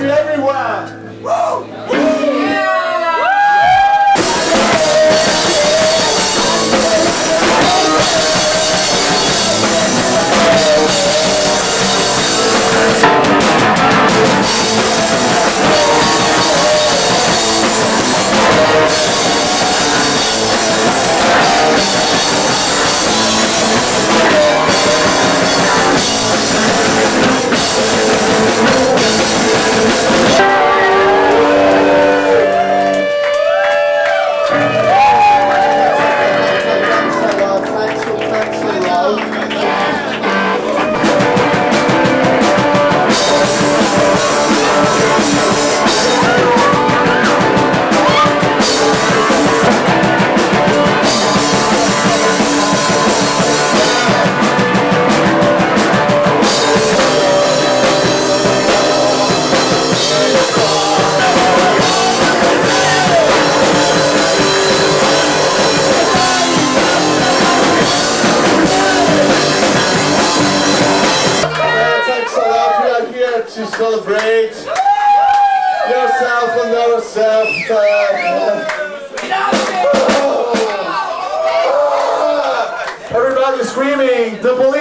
country everywhere. Woo! celebrate yourself and yourself. Everybody screaming, the police.